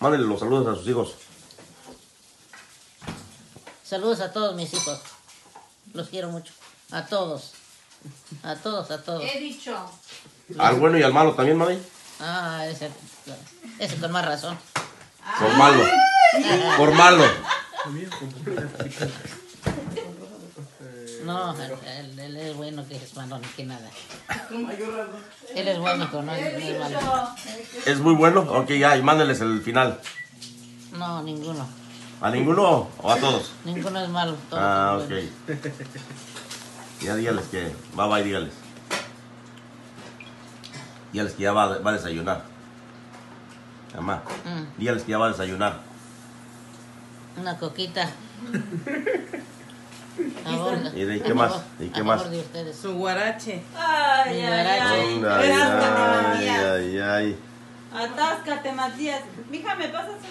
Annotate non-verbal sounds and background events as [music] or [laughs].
Mándele los saludos a sus hijos. Saludos a todos mis hijos. Los quiero mucho. A todos. A todos, a todos. He dicho. Al bueno y al malo también, mami. Ah, ese, ese con más razón. Por malo. Por malo. No, él, él es bueno que es malo, ni que nada. Él es bueno, pero no es, es malo. ¿Es muy bueno? Ok, ya, y mándenles el final. No, ninguno. ¿A ninguno o a todos? Ninguno es malo. todos Ah, son ok. buenos. [laughs] Ya dígales que. Bye bye, dígales. Dígales que ya va, va a desayunar. Mamá, Mm, dígales que ya va a desayunar. una coquita. [laughs] Favor, ¿Y de qué más? ¿Y qué más? Su guarache. Ay, ay, guarache. ay. Ay, Atáscate, ay, Matías. ay, ay. Atáscate, Matías. Mija, ¿me pasas una?